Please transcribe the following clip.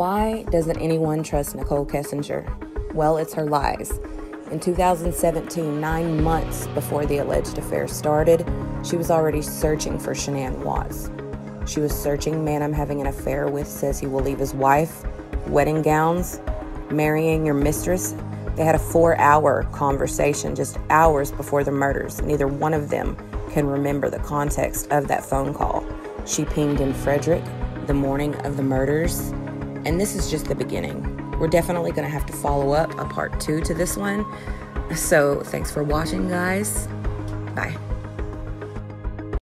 Why doesn't anyone trust Nikole Kessinger? Well, it's her lies. In 2017, nine months before the alleged affair started, she was already searching for Shanann Watts. She was searching man I'm having an affair with says he will leave his wife, wedding gowns, marrying your mistress. They had a four hour conversation just hours before the murders. Neither one of them can remember the context of that phone call. She pinged in Frederick the morning of the murders, and this is just the beginning. We're definitely going to have to follow up a part two to this one. So, thanks for watching, guys. Bye.